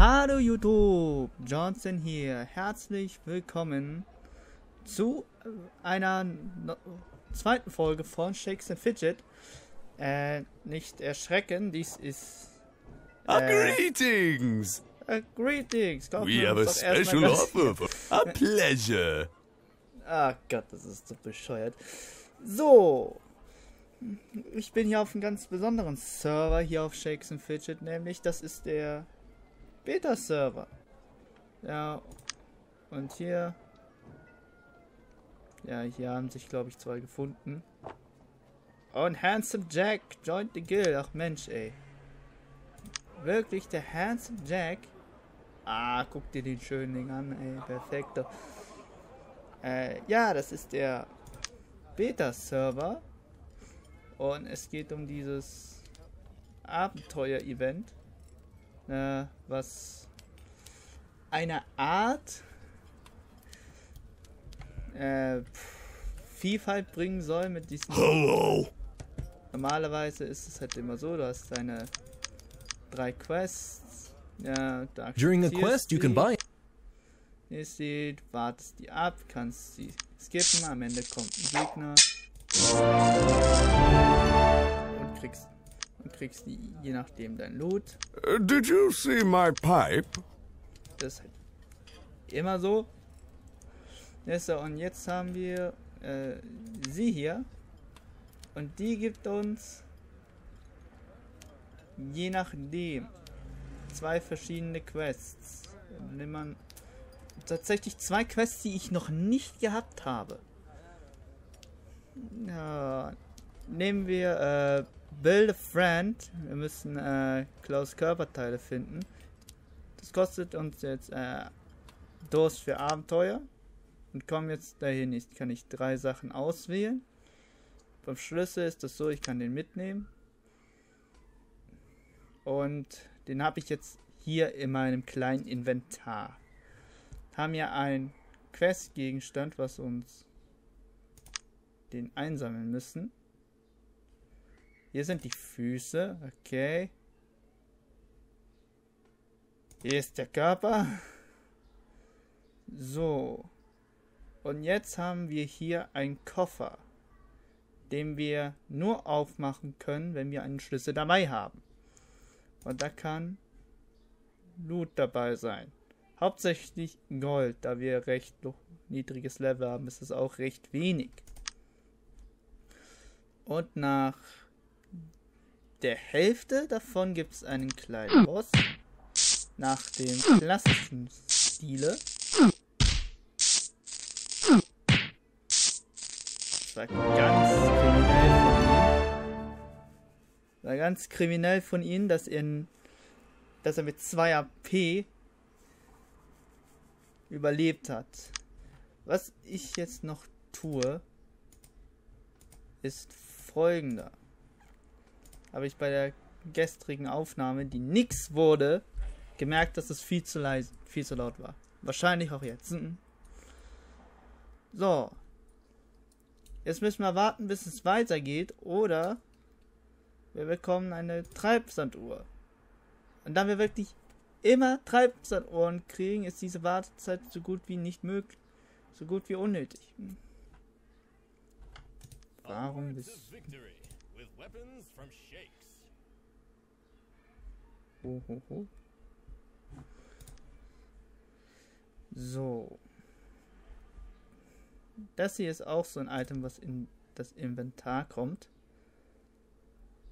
Hallo YouTube, Johnson hier. Herzlich willkommen zu einer no zweiten Folge von Shakes and Fidget. Äh, nicht erschrecken, dies ist. Ah, greetings! Äh, greetings! Glaubt We have a special offer. For a pleasure. Ah Gott, das ist so bescheuert. So. Ich bin hier auf einem ganz besonderen Server hier auf Shakes and Fidget, nämlich das ist der Beta-Server. Ja, und hier. Ja, hier haben sich, glaube ich, zwei gefunden. Und Handsome Jack joined the guild. Ach Mensch, ey. Wirklich, der Handsome Jack? Ah, guck dir den schönen Ding an, ey. Perfekt. Äh, ja, das ist der Beta-Server. Und es geht um dieses Abenteuer-Event. Äh, was eine Art äh, Vielfalt bringen soll mit diesen. Hello. Normalerweise ist es halt immer so, du hast deine drei Quests. Da During a quest, you can die. buy Ist die, du wartest die ab, kannst sie skippen, am Ende kommt ein Gegner. Und kriegst, und kriegst die, je nachdem dein Loot. Uh, did you see my pipe? Das ist halt immer so. Und jetzt haben wir äh, sie hier. Und die gibt uns je nachdem zwei verschiedene Quests. Nimmt man tatsächlich zwei Quests, die ich noch nicht gehabt habe. Ja, nehmen wir äh, Build a Friend. Wir müssen äh, Klaus Körperteile finden. Das kostet uns jetzt äh, Durst für Abenteuer. Und kommen jetzt dahin. Ich kann ich drei Sachen auswählen. Beim Schlüssel ist das so, ich kann den mitnehmen. Und den habe ich jetzt hier in meinem kleinen Inventar. Haben ja einen Questgegenstand, was uns den einsammeln müssen. Hier sind die Füße, okay. Hier ist der Körper. So. Und jetzt haben wir hier einen Koffer, den wir nur aufmachen können, wenn wir einen Schlüssel dabei haben. Und da kann Loot dabei sein. Hauptsächlich Gold, da wir recht niedriges Level haben, ist es auch recht wenig. Und nach der Hälfte davon gibt es einen kleinen Boss. Nach dem klassischen Stile. Das war ganz kriminell von ihm. War ganz kriminell von ihm, dass er, dass er mit 2 AP überlebt hat. Was ich jetzt noch tue, ist folgender. Habe ich bei der gestrigen Aufnahme, die nix wurde, gemerkt, dass es viel zu leise, viel zu laut war. Wahrscheinlich auch jetzt. Mhm. So. Jetzt müssen wir warten, bis es weitergeht, oder wir bekommen eine Treibsanduhr. Und da wir wirklich immer Treibsanduhren kriegen, ist diese Wartezeit so gut wie nicht möglich. So gut wie unnötig. Hm. Warum bist with weapons from Shakes. Ho. So. Das hier ist auch so ein Item, was in das Inventar kommt.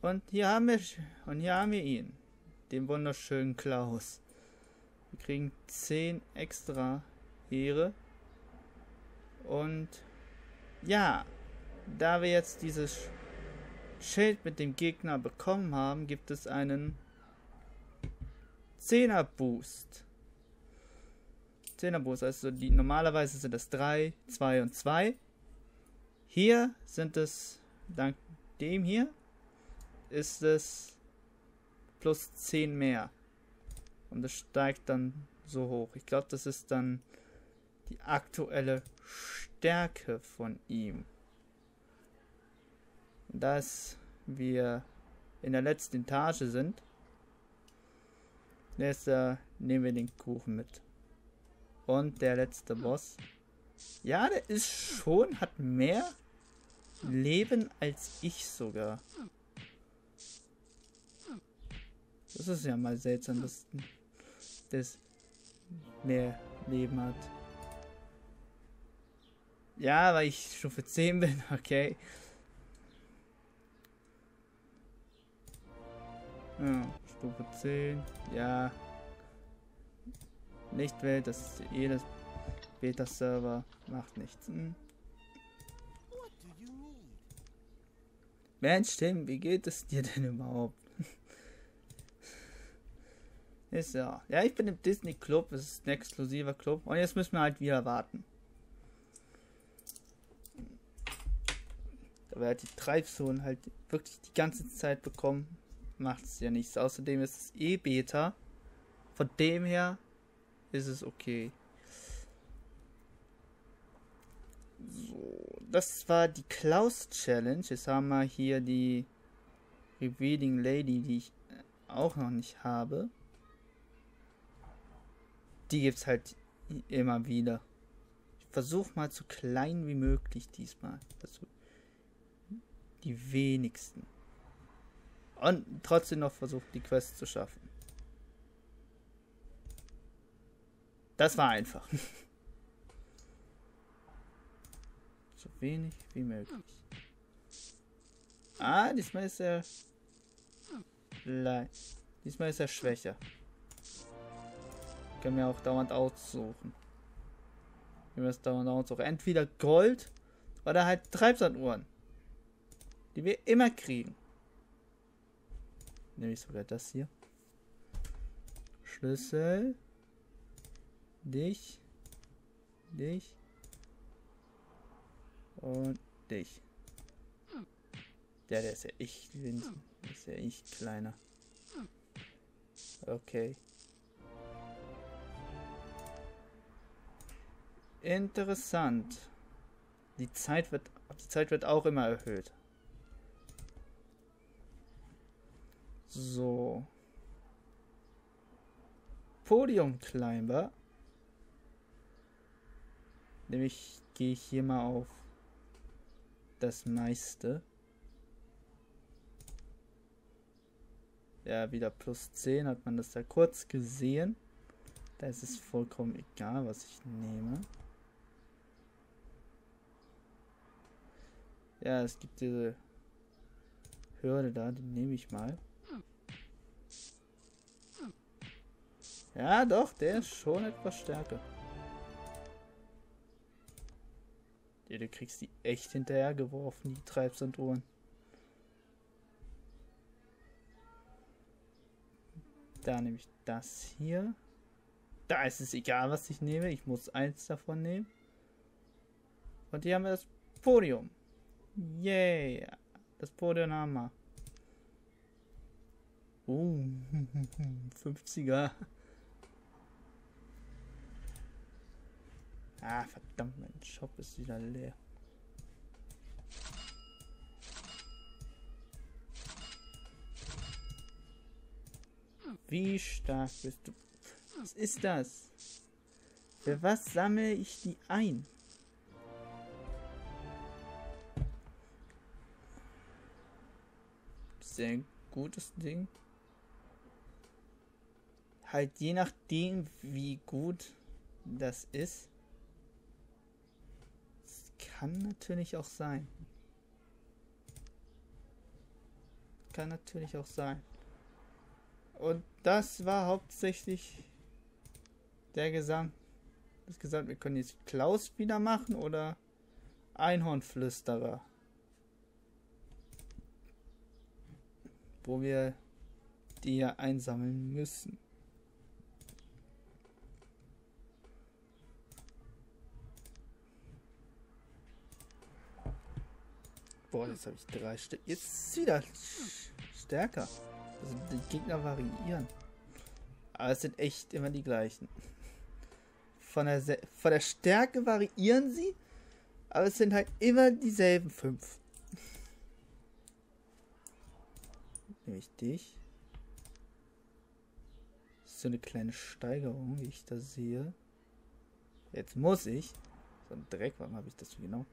Und hier haben wir und hier haben wir ihn, den wunderschönen Klaus. Wir kriegen 10 extra Ehre. Und ja, da wir jetzt dieses Schild mit dem Gegner bekommen haben, gibt es einen 10er Boost. 10er Boost, also die normalerweise sind es 3, 2 und 2. Hier sind es, dank dem hier, ist es plus 10 mehr. Und es steigt dann so hoch. Ich glaube, das ist dann die aktuelle Stärke von ihm. Dass wir in der letzten Etage sind, Jetzt nehmen wir den Kuchen mit. Und der letzte Boss. Ja, der ist schon, hat mehr Leben als ich sogar. Das ist ja mal seltsam, dass das mehr Leben hat. Ja, weil ich Stufe 10 bin, okay. Ja, Stufe 10, ja. Nicht Welt, das ist jedes Beta-Server, macht nichts. Hm. Mensch, Tim, wie geht es dir denn überhaupt? ist ja. Ja, ich bin im Disney Club, es ist ein exklusiver Club. Und jetzt müssen wir halt wieder warten. Da wir halt die Treibzonen halt wirklich die ganze Zeit bekommen, macht es ja nichts. Außerdem ist es eh Beta. Von dem her ist es okay. So, das war die Klaus Challenge. Jetzt haben wir hier die Revealing Lady, die ich äh, auch noch nicht habe. Die gibt's halt i- immer wieder. Ich versuche mal so klein wie möglich diesmal. Also die wenigsten. Und trotzdem noch versucht, die Quest zu schaffen. Das war einfach. so wenig wie möglich. Ah, diesmal ist er. Le diesmal ist er schwächer. Kann mir auch dauernd aussuchen. Ich muss dauernd aussuchen. Entweder Gold oder halt Treibsanduhren. Die wir immer kriegen. Nehme ich sogar das hier. Schlüssel. Dich. Dich. Und dich. Ja, der ist ja ich. Der ist ja ich kleiner. Okay. Interessant. Die Zeit wird, die Zeit wird auch immer erhöht. So. Podium Climber. Nämlich gehe ich hier mal auf das meiste. Ja, wieder plus 10 hat man das ja kurz gesehen. Da ist es vollkommen egal, was ich nehme. Ja, es gibt diese Hürde da, die nehme ich mal. Ja, doch, der ist schon etwas stärker. Ja, du kriegst die echt hinterher geworfen, die Treibsanduhren. Da nehme ich das hier. Da ist es egal, was ich nehme. Ich muss eins davon nehmen. Und hier haben wir das Podium. Yay. Das Podium haben wir. Uh, 50er. Ah, verdammt, mein Shop ist wieder leer. Wie stark bist du? Was ist das? Für was sammle ich die ein? Sehr gutes Ding. Halt je nachdem, wie gut das ist. Kann natürlich auch sein. Kann natürlich auch sein. Und das war hauptsächlich der Gesamt. Das gesagt, wir können jetzt Klaus wieder machen oder Einhornflüsterer. Wo wir die ja einsammeln müssen. Boah, jetzt habe ich drei Stück. Jetzt ist wieder stärker. Also die Gegner variieren. Aber es sind echt immer die gleichen. Von der, von der Stärke variieren sie, aber es sind halt immer dieselben fünf. Nehme ich dich. so eine kleine Steigerung, wie ich da sehe. Jetzt muss ich. So ein Dreck, warum habe ich das so genau?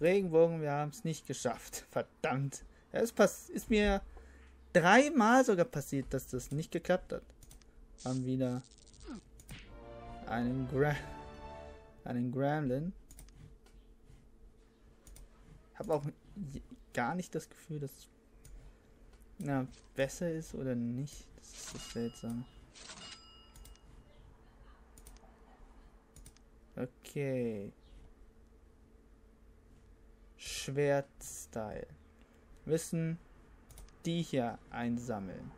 Regenbogen, wir haben es nicht geschafft. Verdammt. Es ist mir dreimal sogar passiert, dass das nicht geklappt hat. Haben wieder einen Gra einen Gremlin. Habe auch gar nicht das Gefühl, dass es na, besser ist oder nicht. Das ist so seltsam. Okay. Schwertstyle. Müssen die hier einsammeln.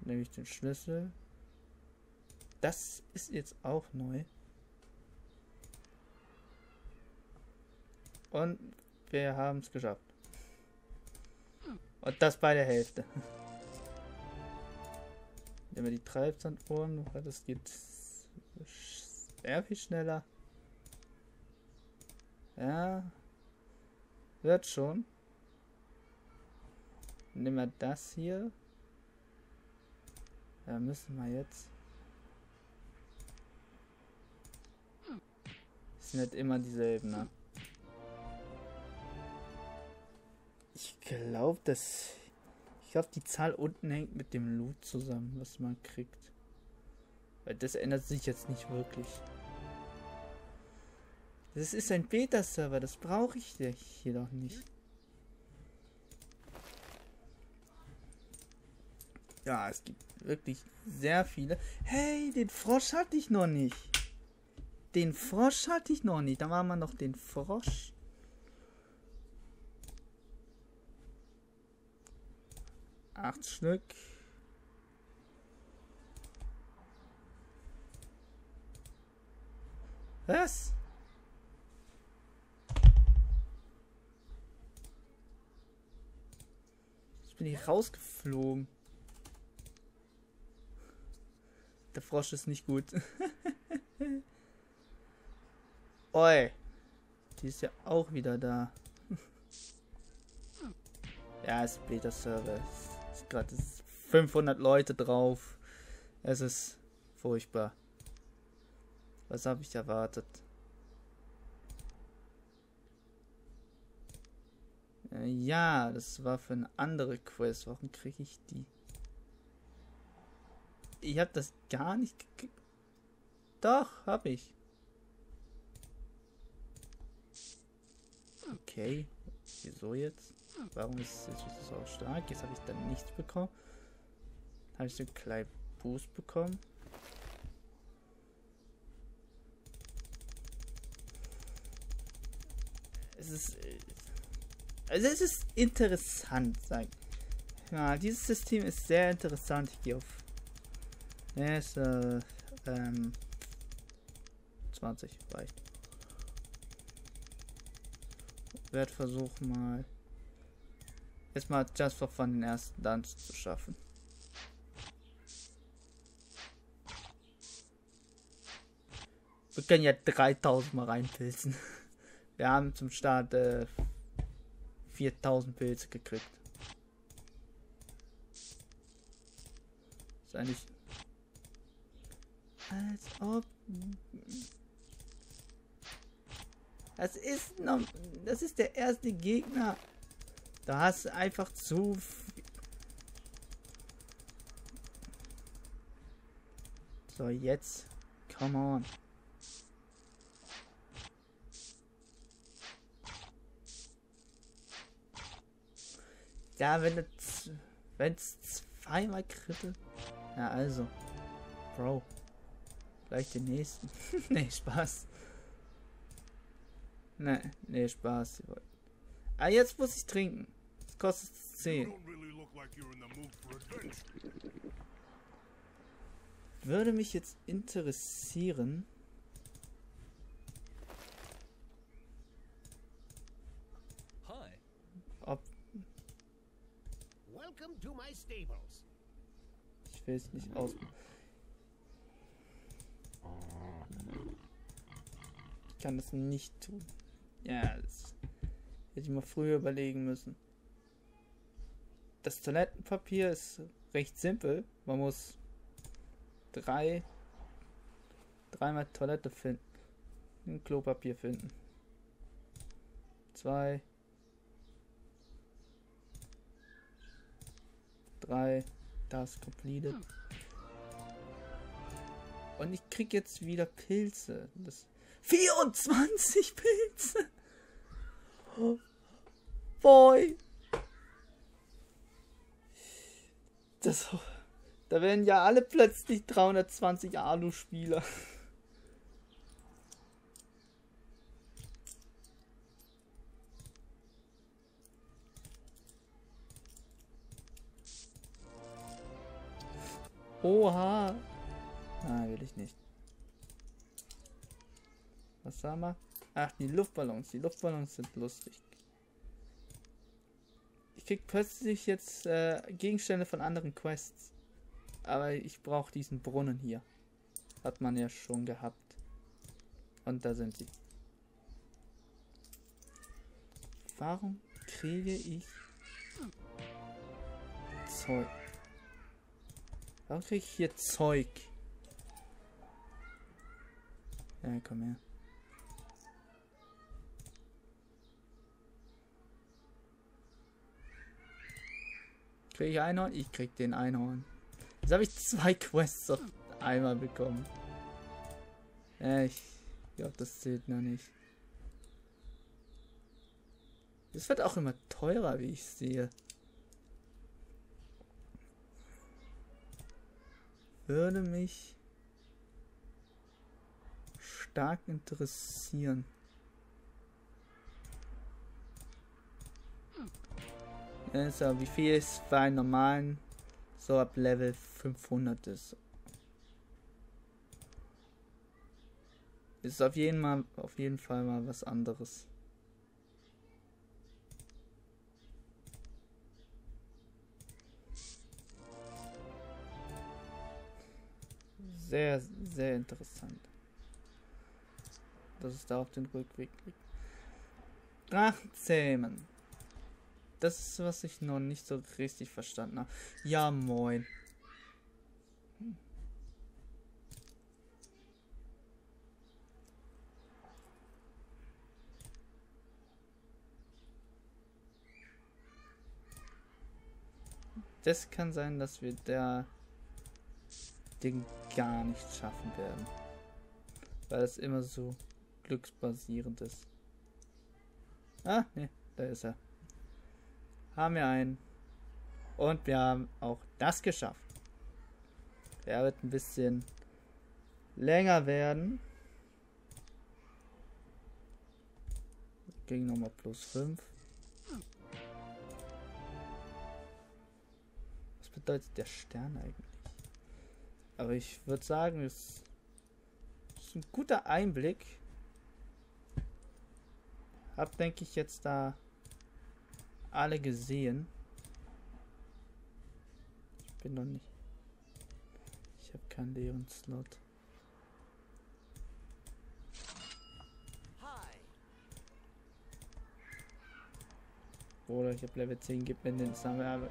Nehme ich den Schlüssel. Das ist jetzt auch neu. Und wir haben es geschafft. Und das bei der Hälfte. Nehmen wir die Treibsanduhren, weil das geht sehr viel schneller. Ja. Wird schon. Nehmen wir das hier. Da müssen wir jetzt. Sind nicht immer dieselben, ne? Ich glaube, dass. Ich glaube, die Zahl unten hängt mit dem Loot zusammen, was man kriegt. Weil das ändert sich jetzt nicht wirklich. Das ist ein Beta-Server, das brauche ich hier doch nicht. Ja, es gibt wirklich sehr viele. Hey, den Frosch hatte ich noch nicht. Den Frosch hatte ich noch nicht. Da war man noch den Frosch. Acht Stück. Was? Bin hier rausgeflogen. Der Frosch ist nicht gut. Oi. Die ist ja auch wieder da. ja, es ist Beta-Server. Es ist gerade 500 Leute drauf. Es ist furchtbar. Was habe ich erwartet? Ja, das war für eine andere Quest. Warum kriege ich die? Ich habe das gar nicht gekriegt. Doch, habe ich. Okay. Wieso jetzt? Warum ist es jetzt so stark? Jetzt habe ich dann nichts bekommen. Habe ich so einen kleinen Boost bekommen. Es ist. Also es ist interessant, sag ich. Ja, dieses System ist sehr interessant. Ich gehe auf. Ist, äh, ähm, 20 reicht. Werd versuchen mal. Jetzt mal just for fun den ersten Dance zu schaffen. Wir können ja 3000 mal reinpilzen. Wir haben zum Start äh, 4000 Pilze gekriegt. Ist eigentlich. Als ob. Das ist noch. Das ist der erste Gegner. Da hast du einfach zu. So, jetzt. Come on. Ja, wenn es wenn es zweimal kribbelt. Ja, also. Bro. Gleich den nächsten. nee, Spaß. Nee, nee, Spaß. Ah, jetzt muss ich trinken. Das kostet 10. don't really look like you're in the mood for adventure. Würde mich jetzt interessieren. Ich will es nicht aus. Ich kann das nicht tun. Ja, das hätte ich mal früher überlegen müssen. Das Toilettenpapier ist recht simpel. Man muss drei dreimal Toilette finden. Ein Klopapier finden. Zwei. Drei. Das completed. Und ich krieg jetzt wieder Pilze. Das 24 Pilze. Boy. Das, da werden ja alle plötzlich 320 Alu-Spieler. Oha. Nein, will ich nicht. Was haben wir? Ach, die Luftballons. Die Luftballons sind lustig. Ich krieg plötzlich jetzt äh, Gegenstände von anderen Quests. Aber ich brauche diesen Brunnen hier. Hat man ja schon gehabt. Und da sind sie. Warum kriege ich Zeug? Warum kriege ich hier Zeug? Ja, komm her. Kriege ich Einhorn? Ich krieg den Einhorn. Jetzt habe ich zwei Quests auf einmal bekommen. Ja, ich glaube, das zählt noch nicht. Es wird auch immer teurer, wie ich sehe. Würde mich stark interessieren. Also, wie viel es bei normalen so ab Level 500 ist. Ist auf jeden, mal, auf jeden Fall mal was anderes. Sehr, sehr interessant. Dass es da auf den Rückweg liegt. Drachenzähmen. Das ist, was ich noch nicht so richtig verstanden habe. Ja, moin. Das kann sein, dass wir da Ding gar nicht schaffen werden. Weil es immer so glücksbasierend ist. Ah, ne, da ist er haben wir einen. Und wir haben auch das geschafft. Er wird ein bisschen länger werden. Ging nochmal plus 5. Was bedeutet der Stern eigentlich? Aber ich würde sagen, es ist ein guter Einblick. Hab, denke ich, jetzt da alle gesehen. Ich bin noch nicht. Ich habe keinen leeren Slot. Oder ich habe Level 10, gib mir den Samen.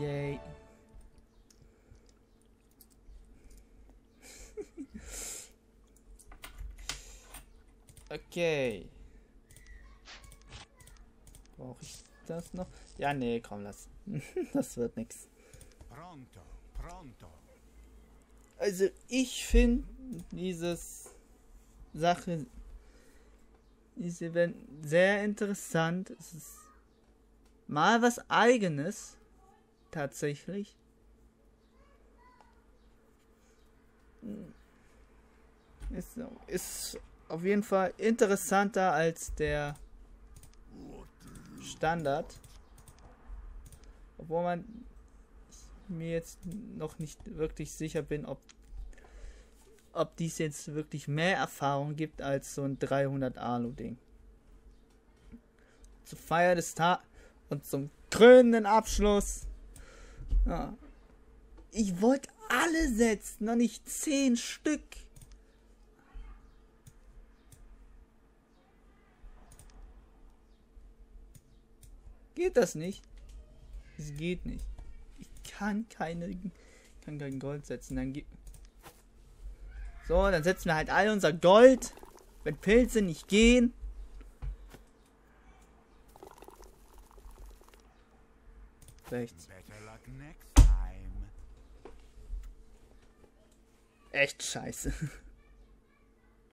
Yay. Okay. Brauche ich das noch? Ja, nee, komm, lass. das wird nichts. Pronto, pronto. Also, ich finde dieses Sache, dieses Event sehr interessant. Es ist mal was eigenes, tatsächlich. Ist, ist auf jeden Fall interessanter als der Standard. Obwohl man mir jetzt noch nicht wirklich sicher bin, ob ob dies jetzt wirklich mehr Erfahrung gibt als so ein 300 Alu-Ding. Zur Feier des Tages und zum krönenden Abschluss. Ja. Ich wollte alle setzen, noch nicht 10 Stück. Geht das nicht? Es geht nicht. Ich kann keine, kann kein Gold setzen. Dann gibt. So, dann setzen wir halt all unser Gold. Wenn Pilze nicht gehen. Rechts. Echt scheiße.